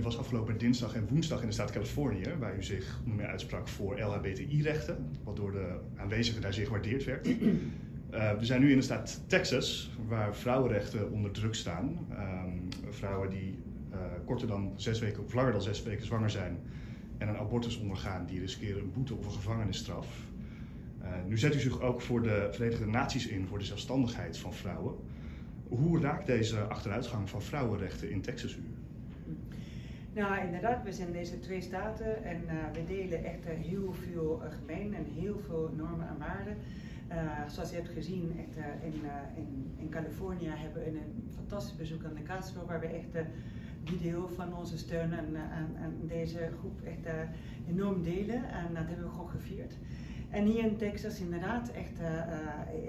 U was afgelopen dinsdag en woensdag in de staat Californië, waar u zich onder meer uitsprak voor LHBTI-rechten, wat door de aanwezigen daar zeer gewaardeerd werd. Uh, we zijn nu in de staat Texas, waar vrouwenrechten onder druk staan. Um, vrouwen die uh, korter dan zes weken of langer dan zes weken zwanger zijn en een abortus ondergaan, die riskeren een boete of een gevangenisstraf. Uh, nu zet u zich ook voor de Verenigde Naties in voor de zelfstandigheid van vrouwen. Hoe raakt deze achteruitgang van vrouwenrechten in Texas u? Nou, inderdaad, we zijn deze twee staten en uh, we delen echt uh, heel veel uh, gemeen en heel veel normen en waarden. zoals je hebt gezien, echt, in, in, in Californië hebben we een fantastisch bezoek aan de Castro, waar we echt die deel van onze steun aan, deze groep echt enorm delen. En dat hebben we gewoon. En hier in Texas inderdaad, echt,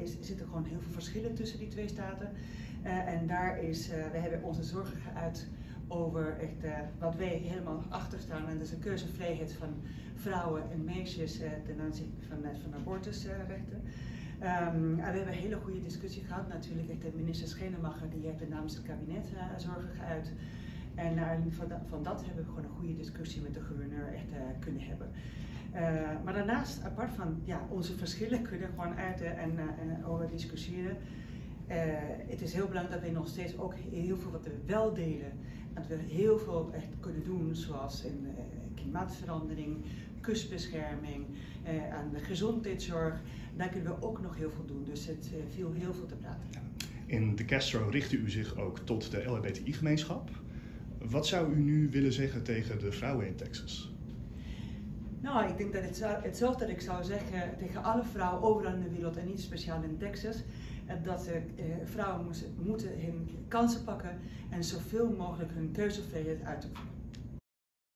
is, zitten gewoon heel veel verschillen tussen die twee staten. en daar is, we hebben onze zorgen geuit over echt, uh, wat wij helemaal achter staan. En dat is de keuzevrijheid van vrouwen en meisjes uh, ten aanzien van, uh, van abortusrechten. Um, we hebben een hele goede discussie gehad. Natuurlijk heeft de minister Schenemacher, die heeft namens het kabinet zorgen geuit. En van, van, dat hebben we gewoon een goede discussie met de gouverneur echt kunnen hebben. Maar daarnaast, apart van ja, onze verschillen, kunnen gewoon uiten en, en over discussiëren. het is heel belangrijk dat we nog steeds ook heel veel wat we wel delen dat we heel veel echt kunnen doen, zoals in klimaatverandering, kustbescherming, aan de gezondheidszorg. Daar kunnen we ook nog heel veel doen. Dus het viel heel veel te praten. In de Castro richtte u zich ook tot de LHBTI-gemeenschap. Wat zou u nu willen zeggen tegen de vrouwen in Texas? Nou, ik denk dat het hetzelfde ik zou zeggen tegen alle vrouwen overal in de wereld en niet speciaal in Texas dat uh, vrouwen moeten hun kansen pakken en zoveel mogelijk hun keuzevrijheid uitoefenen.